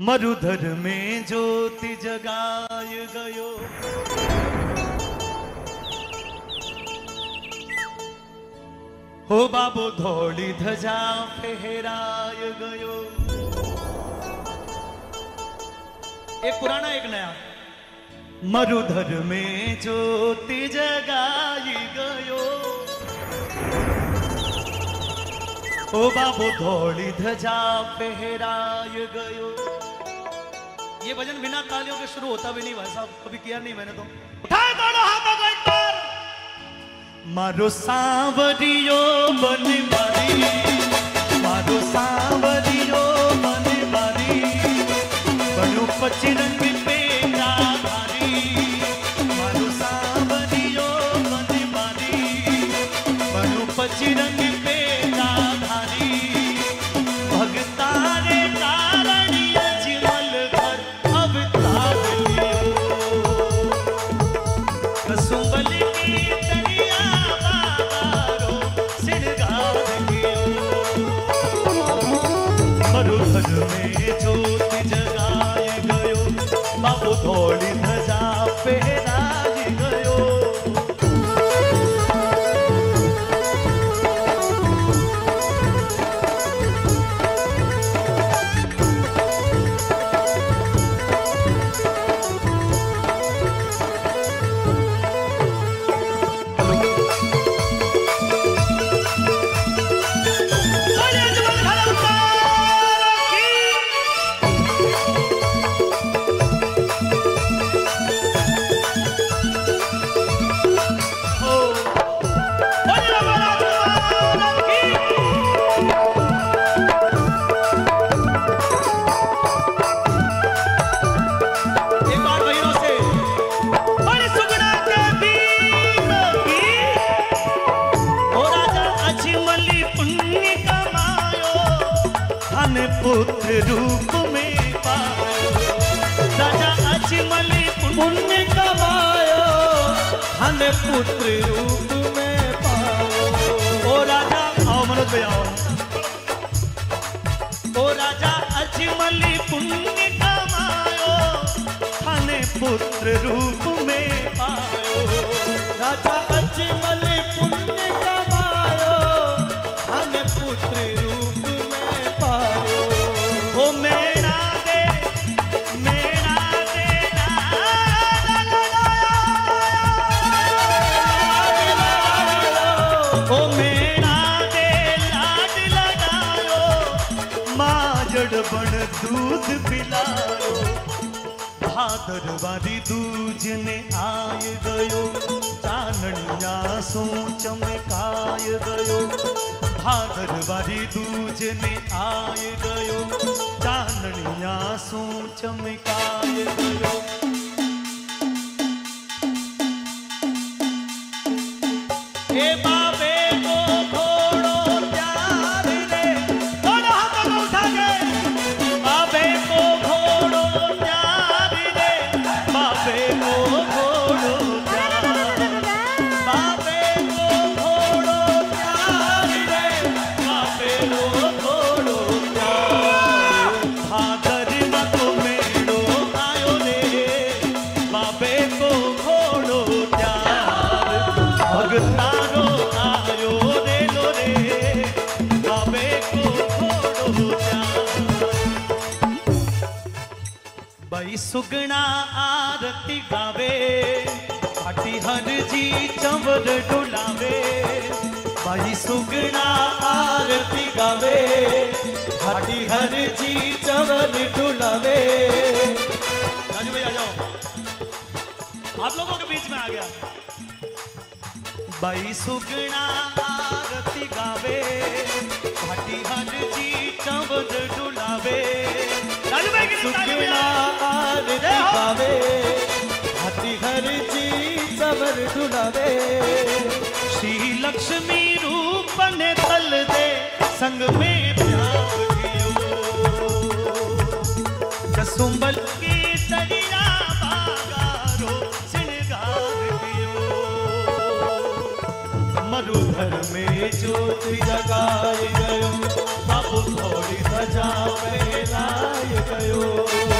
मरुधर में ज्योति जगाय गयो। हो बाबू धोली धजा फहराय गयो। एक पुराना, एक नया। मरुधर में ज्योति जगाई गयो। ओ बाबू धोली धजा फहराय गयो। ये भजन बिना तालियों के शुरू होता भी नहीं भाई साहब। कभी किया नहीं मैंने तो। उठाए दोनों हाथों को एक बार। मारो सांवरियो बन मारी। मारो सांवरियो बन मारी। बनो पचरंग माजड़ दूध दूज ने आय गयो चानणिया सो चमकाय गयो। भादरवारी दूज ने आय गयो सो चमकाय गयो। ए हर जी चंवर डुलावे बाई सुगना आरती गावे। हाटी हर जी चवन डुलावे। राजू भाई आ जाओ। आप लोगों के बीच में आ गया। भाई सुगना आरती गावे भाटी हर जी चंवर डुलावे। राजू भाई बजाओ। आरती गावे हाटी हर जी चवन डुलावे श्री लक्ष्मी रूप ने तल दे, संग में प्यार की तरिया बागारो, सिंगार मरुधर में ज्योति जगाए गयो, बाबू थोड़ी सजा फैलाए गयो।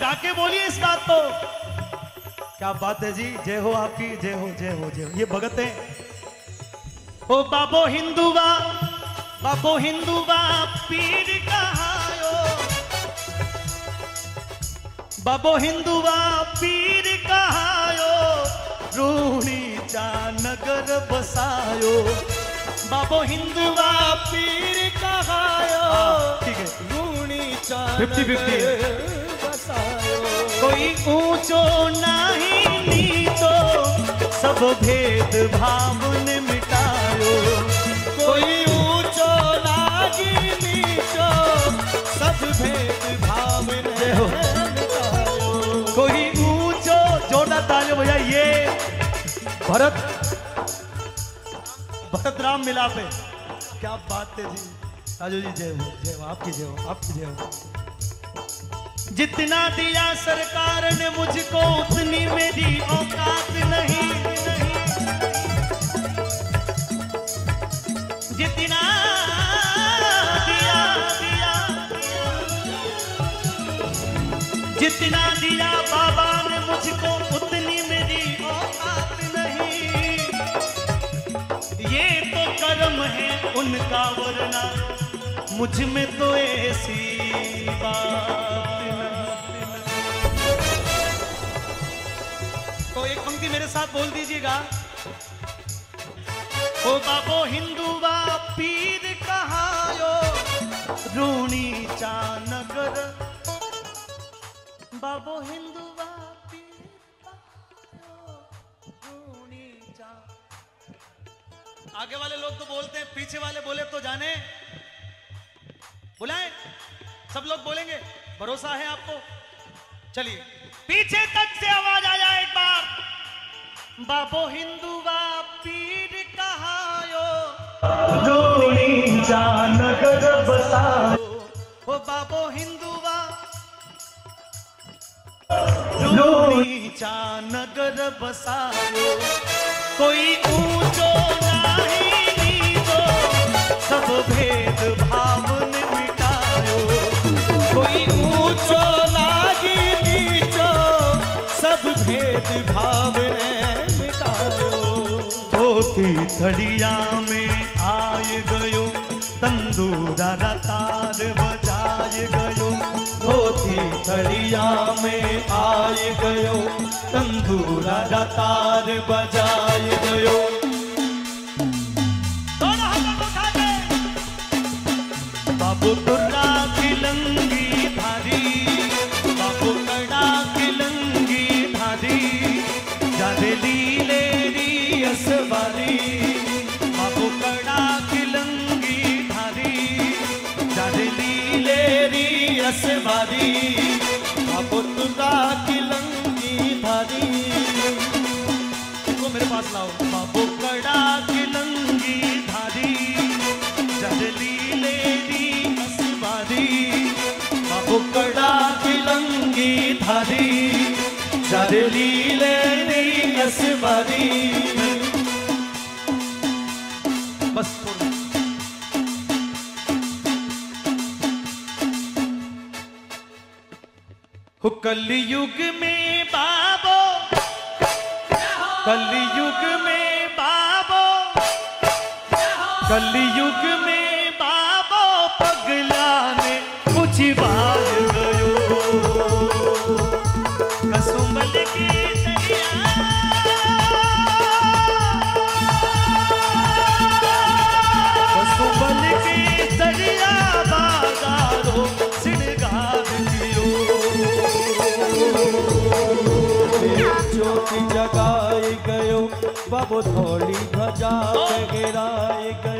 तो मेरे साथ गा के बोलिए इस बात को। क्या बात है जी? जय हो आपकी जय हो जय हो जय हो। ये भगत है। ओ बाबो हिंदुवा बाबो हिंदुवा पीर कहायो बाबो हिंदुवा पीर कहायो रूणी चा नगर बसायो। बाबो हिंदुवा पीर कहायो ठीक है। रूणी 50-50 चानगर बसायो कोई ऊंचो नहीं नीचो सब भेद भाव ने मिटायो कोई ऊंचो लागी नीचो सब भेद भाव ने कोई ऊंचो जोड़ा तालियों भैया ये भरत भरत राम मिलाप। क्या बात है जी। राजू जी जय हो जय हो आपकी जय हो आपकी जय हो। जितना दिया सरकार ने मुझको, उतनी मेरी औकात नहीं। जितना दिया दिया जितना दिया बाबा ने मुझको, उतनी मेरी औकात नहीं। ये तो कर्म है उनका वरना, मुझमें तो ऐसी बात पंक्ति मेरे साथ बोल दीजिएगा। ओ बाबो हिंदुवा पीर कहायो, रूणी चा नगर बाबो रूणी चा आगे वाले लोग तो बोलते हैं, पीछे वाले बोले तो जाने। बुलाए। सब लोग बोलेंगे, भरोसा है आपको? चलिए। पीछे तक से आवाज़ आ जाए एक बार। बाबो हिंदुवा पीर कहायो। जोड़ी नगर बसायो। ओ बाबो हिंदुवा जोड़ी नगर बसायो। कोई ऊंचो नहीं नीचो सब भेद भाव ने मिटायो। कोई ऊंचो लागी नीचो सब भेद भाव ने थड़िया में आय गयो, तंदूरा तार बजाय गयो। धोती थड़िया में आय गयो, तंदूरा तार बजाय गयो। मेरे लाओ बाबू कड़ा की लंगी धारी जदली बाबू कड़ा धारी जदली लेडी बस में बाबो कलयुग में बाबो पगला ने कुछ बार गयो। कसुंबल की कसुंबल की दरिया बाजारो सिणगार दियो ज्योति जगाए गयो बाबू थोड़ी ध्वजा गिराए गयो।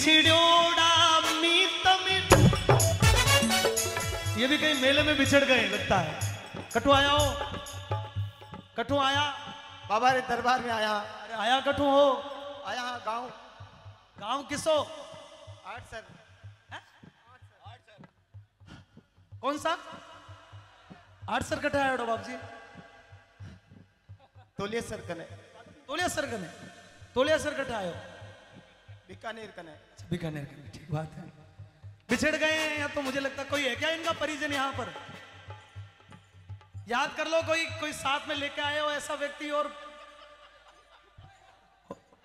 बिछड़ोड़ा मीत मिल ये भी कहीं मेले में बिछड़ गए लगता है। कटु आया हो? कटु आया? बाबा रे दरबार में आया। अरे आया कटु हो? आया हाँ गाँव। गाँव किसो? आठ सर। कौन सा? आठ सर कटा आया बाप जी तोलिए सर कने। तोलिया सर कने? तोलिया सर कटा आयो? बीकानेर कने। बीकानेर कने ठीक बात है। बिछड़ गए हैं या तो मुझे लगता कोई है क्या इनका परिजन यहाँ पर? याद कर लो, कोई कोई साथ में लेके आए हो ऐसा व्यक्ति और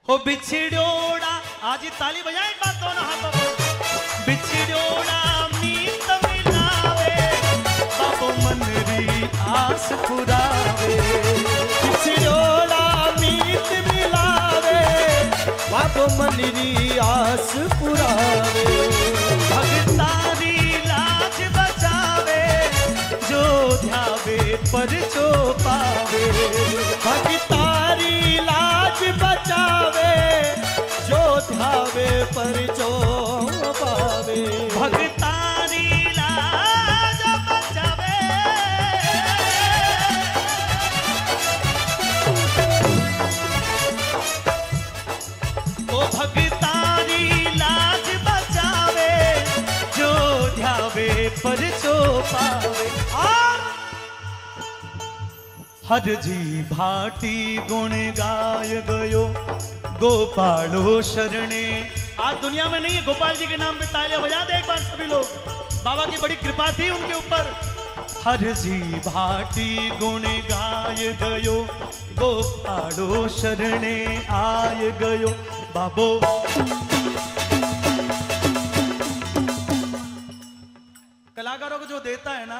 हो बिछड़ोड़ा, आज ही ताली बजाए एक बात दोनों हाथों पर बिछड़ोड़ा मीत मिलावे बाबो मनरी आस पुरावे। बिछड़ोड़ा मीत मिलावे बाबो मनरी आस पर जो पावे भगतारी लाज बचावे जो धावे पर हर जी भाटी गुण गाय गयो। गोपालो शरणे। आज दुनिया में नहीं है गोपाल जी के नाम पे तालियाँ बजा दे एक बार सभी लोग। बाबा की बड़ी कृपा थी उनके ऊपर। हर जी भाटी गुण गाय गयो। गोपालो शरणे आय गयो। बाबो। कलाकारों को जो देता है ना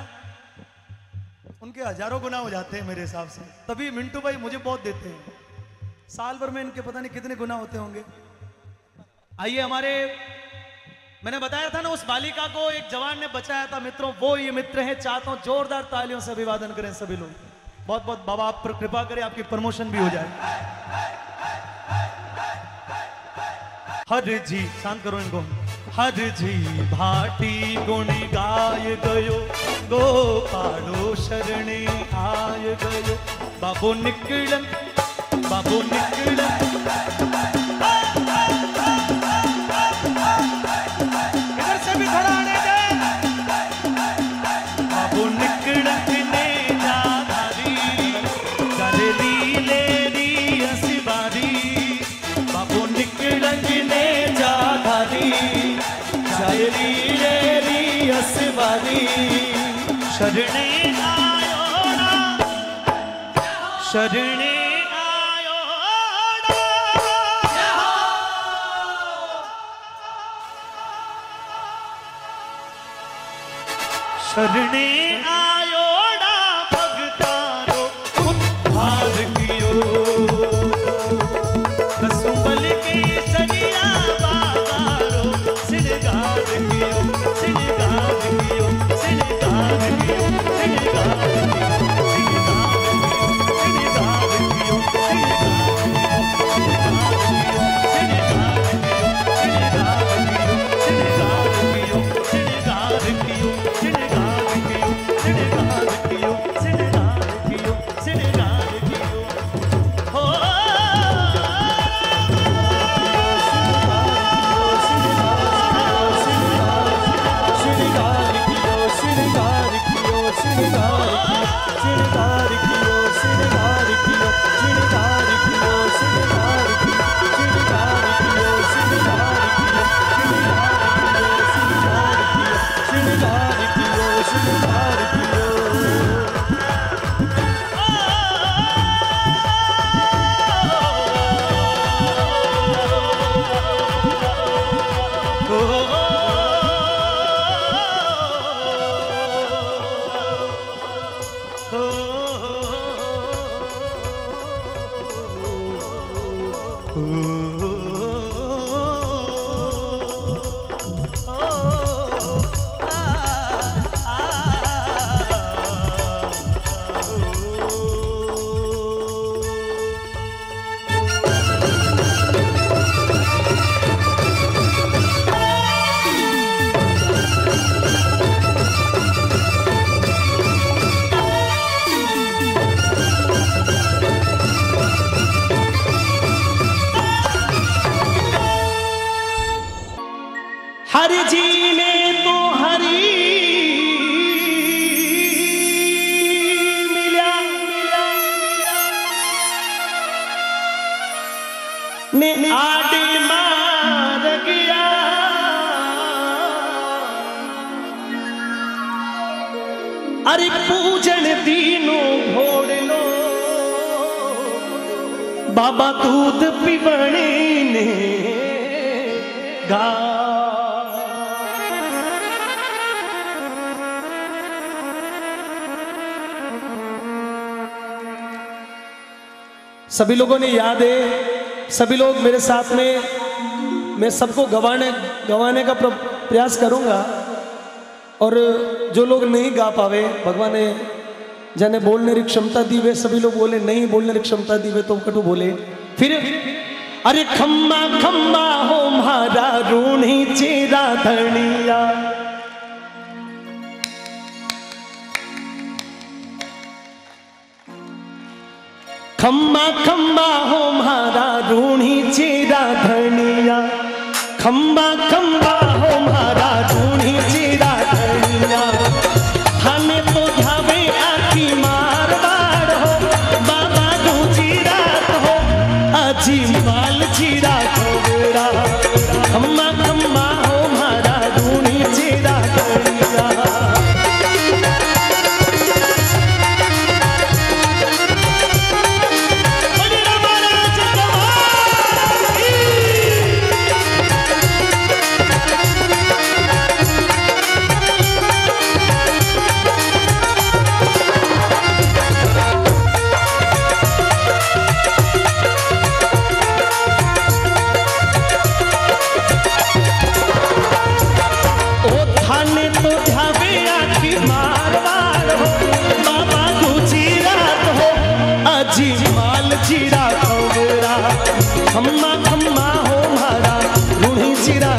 उनके हज़ारों गुना हो जाते हैं मेरे हिसाब से। तभी मिंटू भाई मुझे बहुत देते हैं। साल भर में इनके पता नहीं कितने गुना होते होंगे। आइए हमारे, मैंने बताया था ना उस बालिका को एक जवान ने बचाया था, मित्रों, वो ये मित्र है, चाहता हूँ जोरदार तालियों से अभिवादन करें सभी लोग। बहुत बहुत बाबा, आप पर कृपा करें, आपकी प्रमोशन भी हो जाए। हर जी शांत करो इनको। हर जी भाटी गुण गाय गयो, गोपालो शरणे आय गयो। बाबू निकल बाबू निकल। इधर शरणे आयो शरणे आयो शरणे Bye. सभी लोगों ने याद है, सभी लोग मेरे साथ में, मैं सबको गवाने गवाने का प्रयास करूँगा। और जो लोग नहीं गा पावे, भगवान ने, जाने बोलने की क्षमता दी वे, सभी लोग बोले, नहीं बोलने की क्षमता दी वे तो कटु बोले। फिर, अरे खम्मा खम्मा हो मारा रूणी चेरा धनिया। खम्मा खम्मा हो मारा रूणी चेरा धनिया। खम्बा खम्बा हो मारा जीरा खम्मा खम्मा हो मारा रूढ़ी जीरा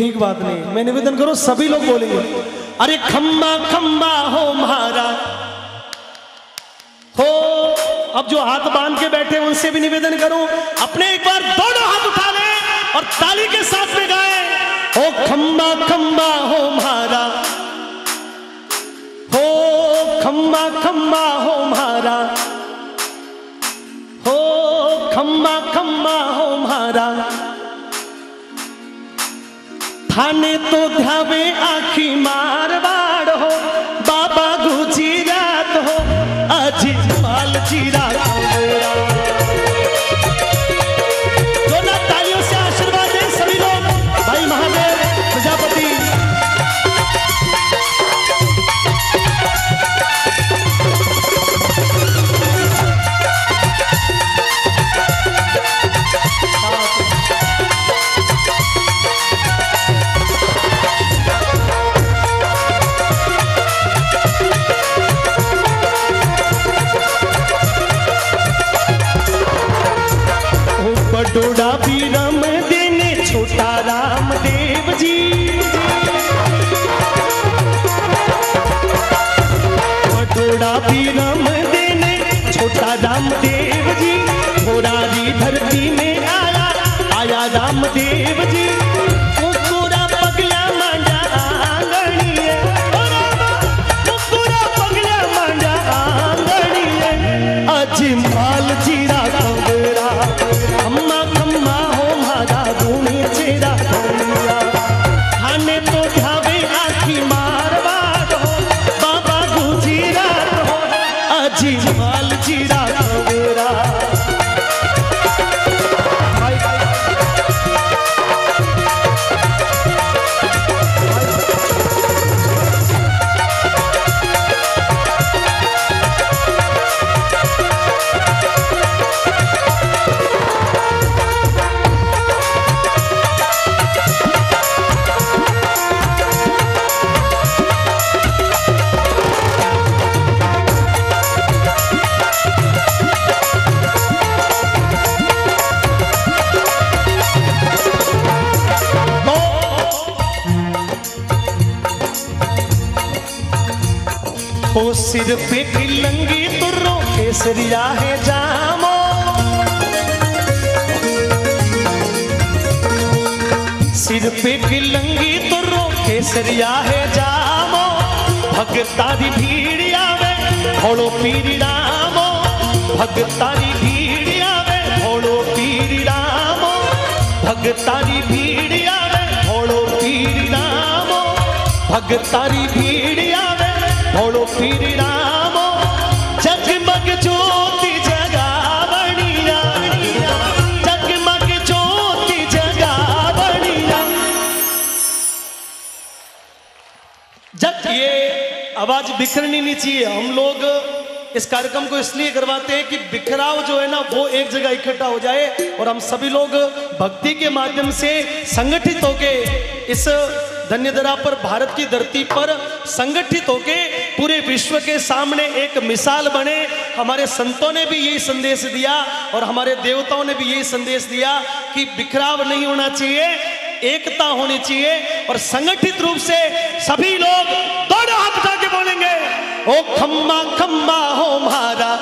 ठीक बात नहीं। मैं निवेदन करूँ, सभी लोग बोलेंगे, अरे खम्मा खम्मा हो मारा हो, अब जो हाथ बाँध के बैठे उनसे भी निवेदन करूँ, अपने एक बार दोनों हाथ उठा ले और ताली के साथ में गाए। हो, खम्मा खम्मा हो मारा हो, खम्मा खम्मा हो मारा हो, खम्मा खम्मा हो मारा थाने तो ध्यावे आखी मारवाड़ हो बाबा गुजरात हो अजित माल जीरा छोटा राम केसरिया है जामो भगतारी भीड़िया में थोड़ो पीरी रामो भगतारी भीड़िया में थोड़ो पीरी रामो भगतारी भीड़िया में थोड़ो पीरी रामो भगतारी भीड़िया में थोड़ो पीरी रामो। आवाज़ बिखरनी नहीं चाहिए। हम लोग इस कार्यक्रम को इसलिए करवाते हैं कि बिखराव जो है ना, वो एक जगह इकट्ठा हो जाए और हम सभी लोग भक्ति के माध्यम से संगठित होके इस धन्यधरा पर, भारत की धरती पर संगठित होके पूरे विश्व के सामने एक मिसाल बने। हमारे संतों ने भी यही संदेश दिया और हमारे देवताओं ने भी यही संदेश दिया कि बिखराव नहीं होना चाहिए, एकता होनी चाहिए और संगठित रूप से सभी लोग दोनों हाथ बोलेंगे ओ खम्मा खम्मा हो मारा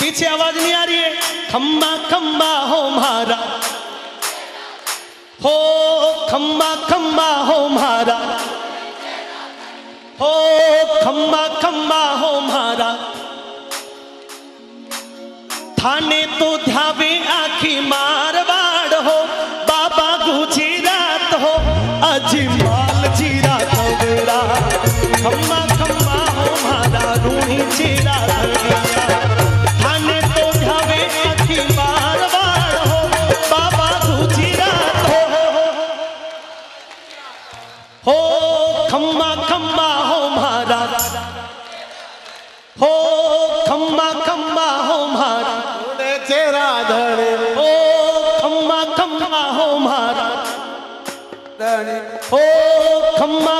पीछे आवाज़ नहीं आ रही है। खम्मा खम्मा हो मारा हो खम्मा खम्मा हो मारा हो खम्मा खम्मा हो मारा थाने तो ध्यावे आखी मारवाड़ हो। बाबा गुजरात हो। कवेरा खम्मा खम्मा हो रूणी थाने तो हो बाबा गुजरात हो। हो खम्मा खम्मा हो मारा। हो खम्मा खम्मा हो मारा। चेरा धड़े। हो खम्मा खम्मा हो मारा। हो खम्मा खम्मा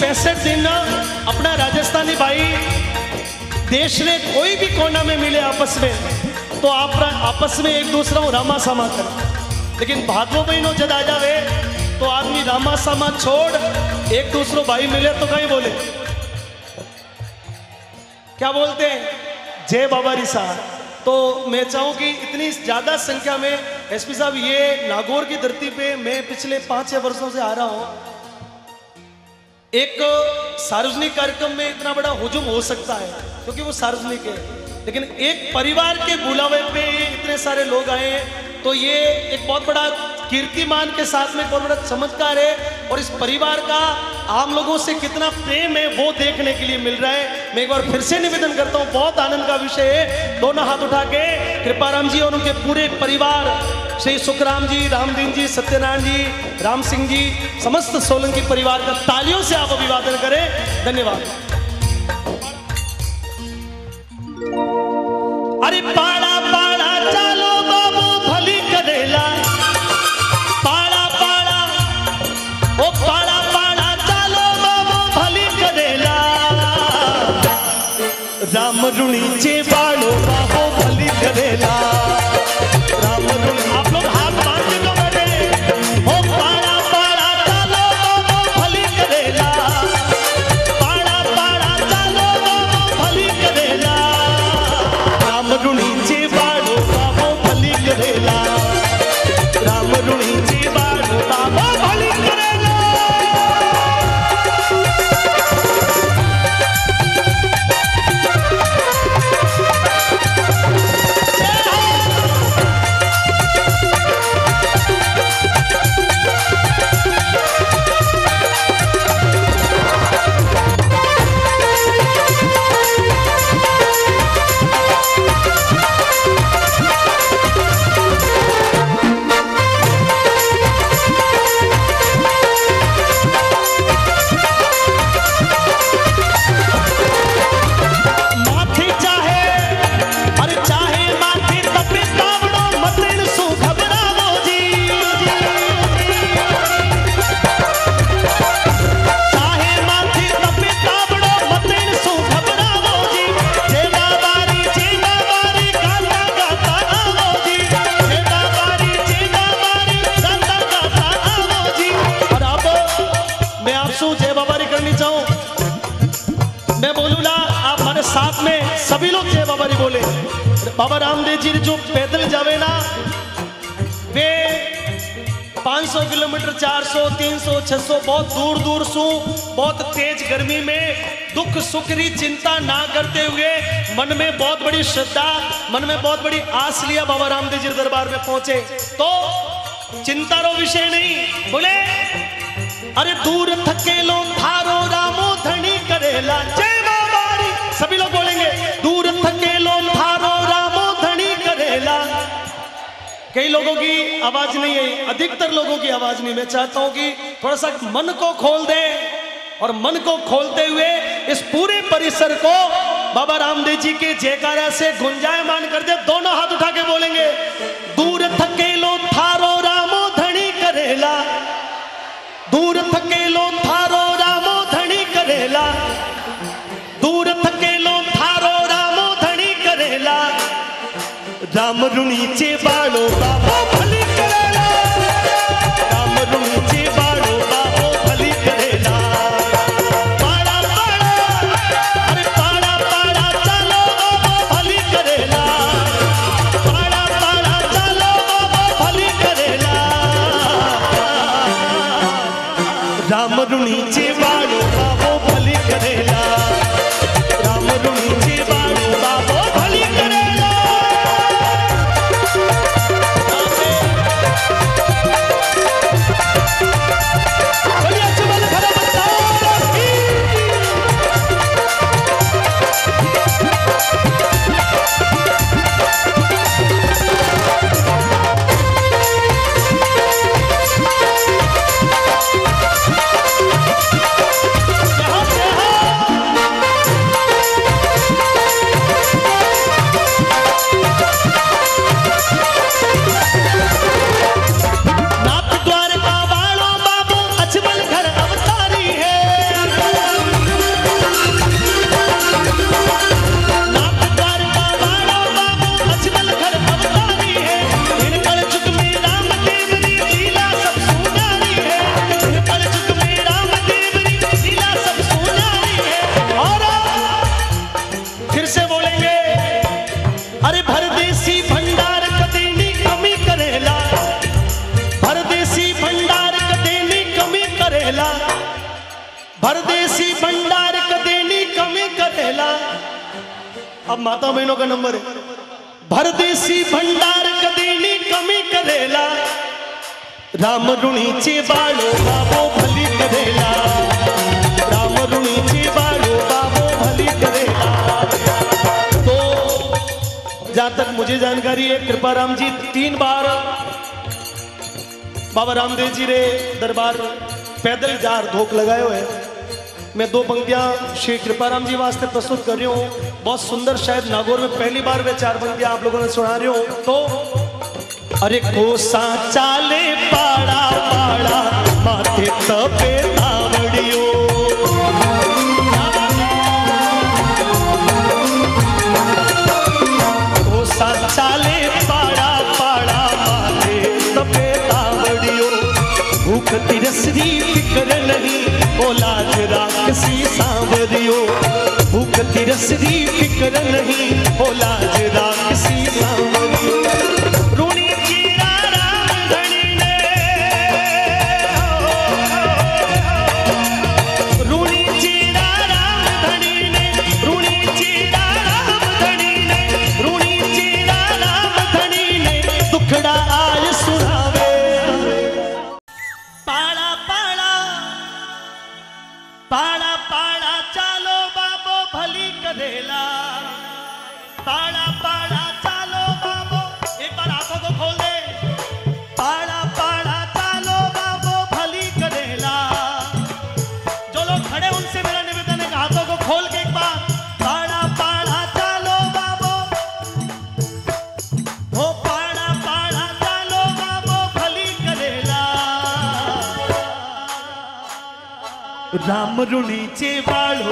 पैंसठ दिन अपना राजस्थानी भाई देश में कोई भी कोना में मिले आपस में तो आप आपस में एक दूसरा रामा सामा कर। लेकिन भादवो महीनों जद आ जावे तो आदमी रामा सामा छोड़, एक दूसरो भाई मिले तो कहीं बोले। क्या बोलते हैं? जय बाबा रिसा। तो मैं चाहूँ कि इतनी ज़्यादा संख्या में एसपी साहब, ये नागौर की धरती पे मैं पिछले पाँच छह वर्षों से आ रहा हूँ। एक सार्वजनिक कार्यक्रम में इतना बड़ा हुजुम हो सकता है, क्योंकि वो सार्वजनिक है। लेकिन एक परिवार के बुलावे पे इतने सारे लोग आए हैं तो ये एक बहुत बड़ा कीर्तिमान के साथ में बहुत बड़ा चमत्कार है और इस परिवार का आम लोगों से कितना प्रेम है वो देखने के लिए मिल रहा है। मैं एक बार फिर से निवेदन करता हूँ, बहुत आनंद का विषय है। दोनों हाथ उठा के कृपाराम जी और उनके पूरे परिवार, श्री सुखराम जी, रामदीन जी, सत्यनारायण जी, राम सिंह जी, समस्त सोलंकी परिवार का तालियों से आप अभिवादन करें। धन्यवाद। अरे पाड़ा ऋणीचे बाळो बाहो बलि करेला मन में बहुत बड़ी आस लिया बाबा रामदेव जी दरबार में पहुँचे। तो चिंता रो विषय नहीं, बोले, अरे दूर थकेलो थारो रामो धनी करेला जय बाबारी। सभी लोग बोलेंगे, दूर थकेलो थारो रामो धनी करेला कई लोगों की आवाज़ नहीं है अधिकतर लोगों की आवाज़ नहीं। मैं चाहता हूँ कि थोड़ा सा मन को खोल दे और मन को खोलते हुए इस पूरे परिसर को बाबा रामदेव जी के जयकारा से गुंजायमान कर दे, दोनों हाथ उठा के बोलेंगे, दूर थके थकेलो थारो रामो धनी करेला, दूर थकेलो थारो रामो धनी करेला, दूर थकेलो थारो रामो धनी करेला, राम ऋणीचे बाळो मैं दो पंक्तियाँ श्री कृपाराम जी वास्ते प्रस्तुत कर रही हूँ। बहुत सुंदर शायद नागौर में पहली बार मैं चार पंक्तियाँ आप लोगों ने सुना रही हूँ। तो अरे कोसा चाले पाड़ा पाड़ा, माथे तपे फ़िक्र नहीं, बोला दियो भूख तिरसरी फ़िक्र नहीं हो लाज रा किसी काम రామురుణిచేవాడు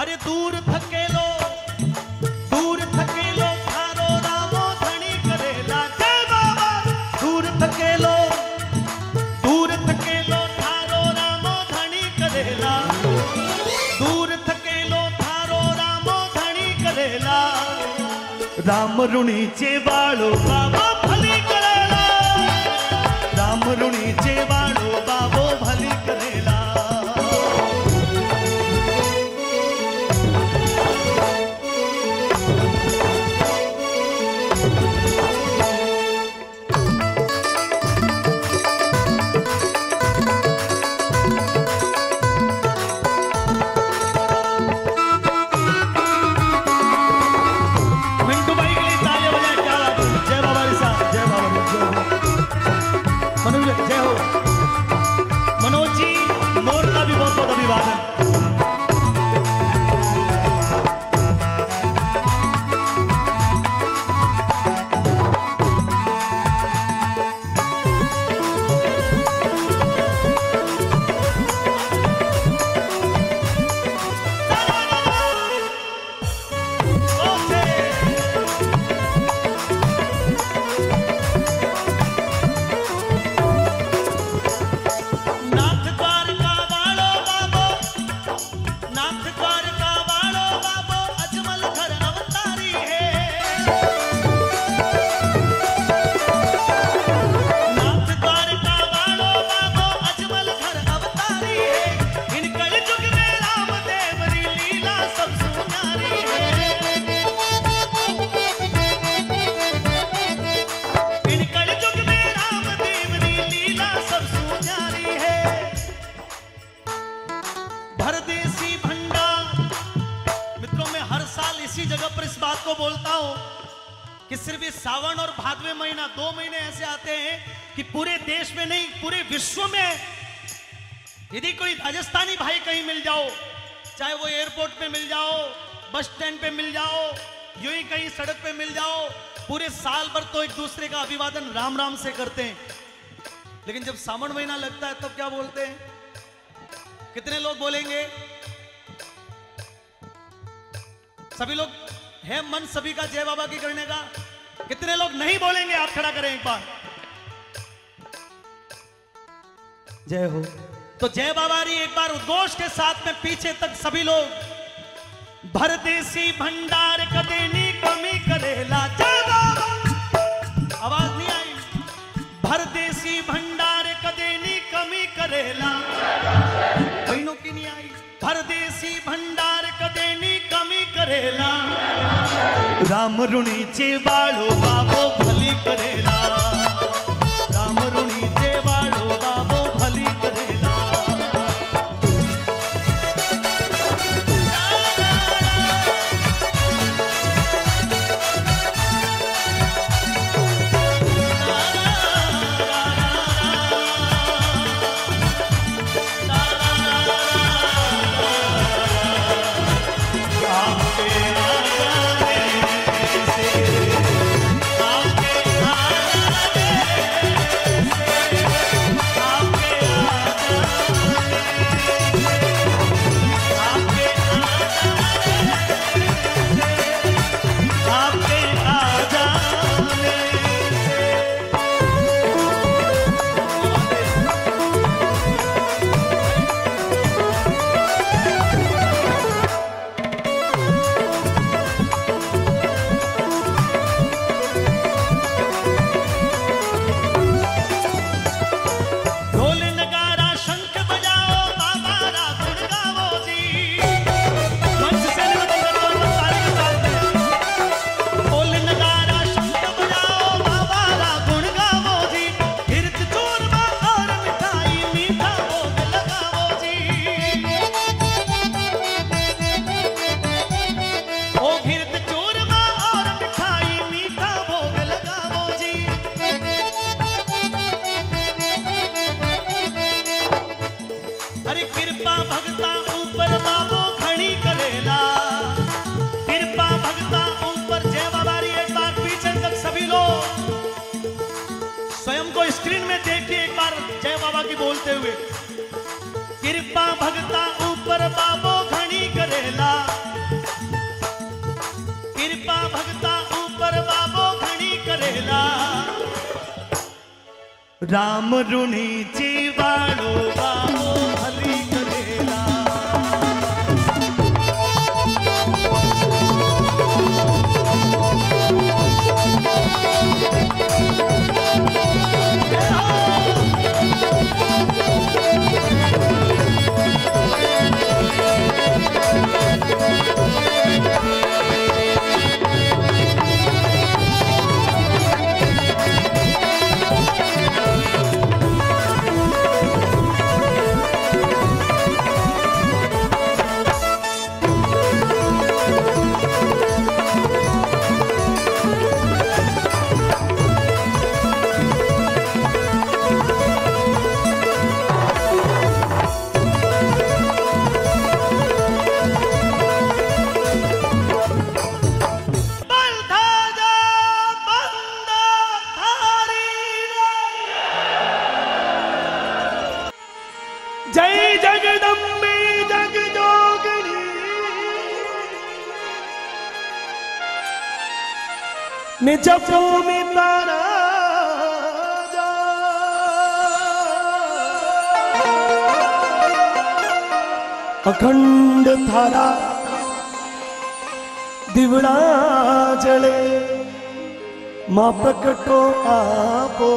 अरे दूर थके लो दूर थके लो थारो रामो धनी करे जय बाबा। दूर थके लो दूर थके लो थारो रामो धनी करेला दूर थके लो थारो रामो धनी करेला राम ऋणी जे बालो बाबा। का अभिवादन राम राम से करते हैं। लेकिन जब सावन महीना लगता है, तब क्या बोलते हैं? कितने लोग बोलेंगे? सभी लोग, है मन सभी का जय बाबा की करने का? कितने लोग नहीं बोलेंगे? आप खड़ा करें एक बार। जय हो। तो जय बाबा री एक बार उद्घोष के साथ में पीछे तक सभी लोग। भर देसी भंडार कदेनी कमी राम ऋणी चे बाळो बाबो भली करे अखंड थारा दिवड़ा जले माँ प्रकटो आपो।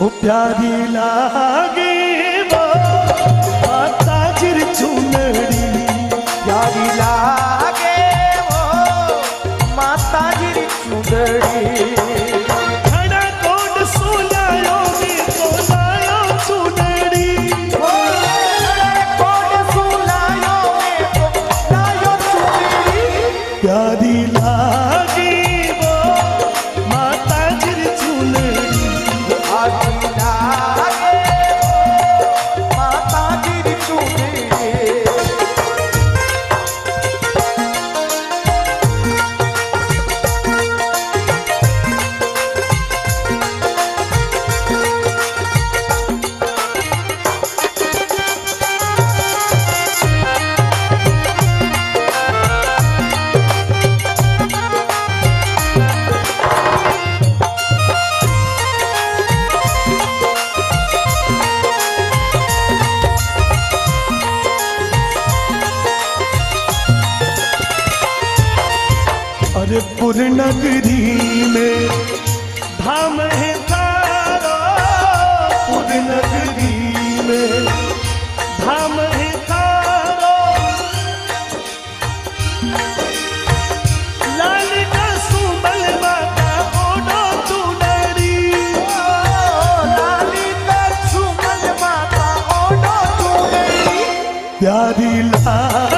प्यारी लाग प्यारी लागी वो